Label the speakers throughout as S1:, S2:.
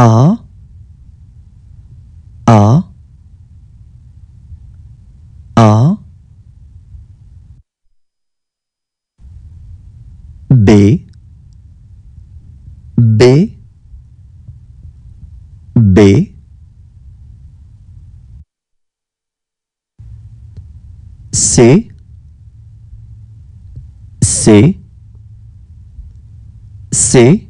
S1: A A A B B B C C C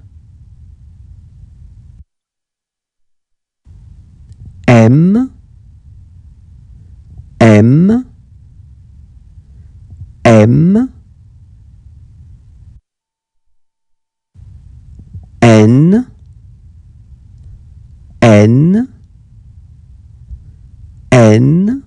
S1: M M M N N N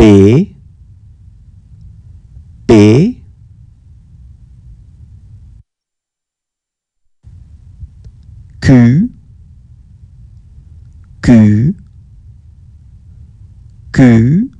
S1: P P Q Q Q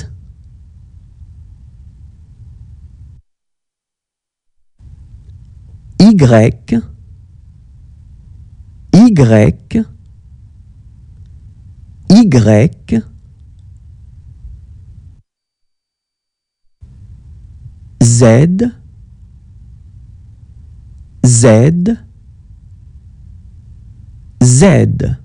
S1: Y Y Y Z Z Z